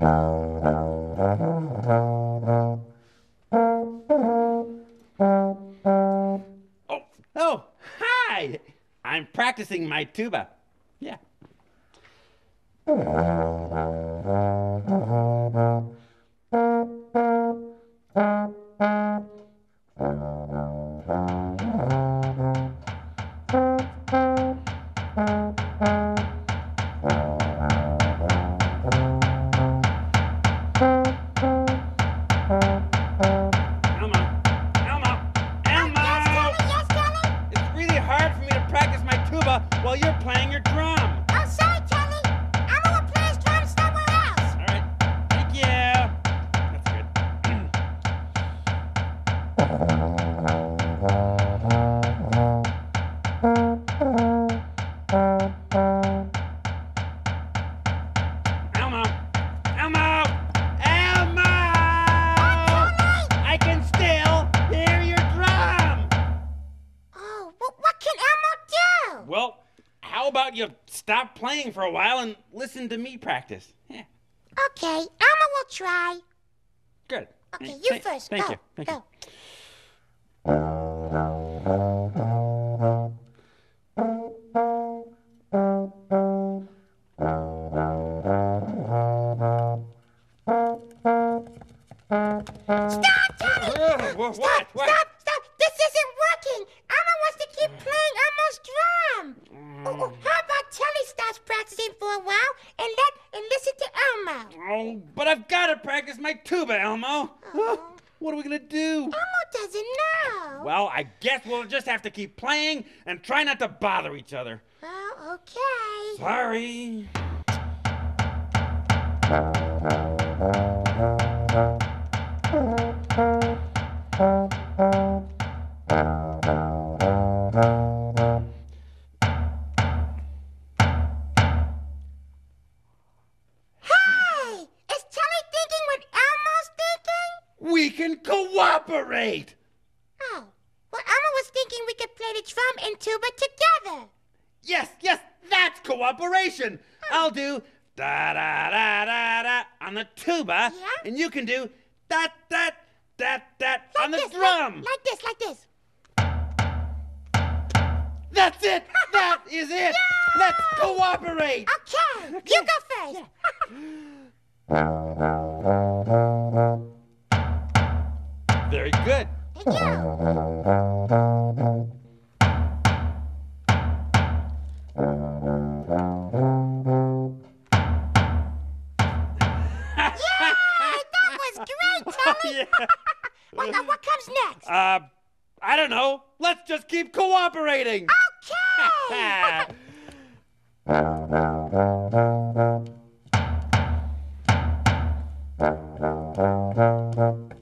Oh, oh, hi! I'm practicing my tuba. Yeah. while you're playing your drum. Oh, sorry, Johnny. I'm gonna play his drum somewhere else. All right. Thank you. That's good. Uh-huh. How about you stop playing for a while and listen to me practice? Yeah, Okay, Elmo will try. good. Okay, you thank- first. Thank Go, you. Thank go. you. Stop, Johnny! Whoa, Stop, what? What? stop, stop! This isn't working! Elmo wants to keep playing Elmo's drum! Oh, oh, how about Telly stops practicing for a while and let and listen to Elmo? Oh, but I've got to practice my tuba, Elmo. Oh. What are we gonna do? Elmo doesn't know. Well, I guess we'll just have to keep playing and try not to bother each other. Well, okay. Sorry. We can cooperate. Oh, well, Elmo was thinking we could play the drum and tuba together. Yes, yes, that's cooperation. I'll do da da da da da on the tuba, Yeah? and you can do da da da da Like on the this, drum. Like, like this, like this. That's it. That is it. Let's cooperate. Okay, you go first. Very good. Thank you. That was great, Telly. Yeah. Well, now what comes next? Uh, I don't know. Let's just keep cooperating. Okay.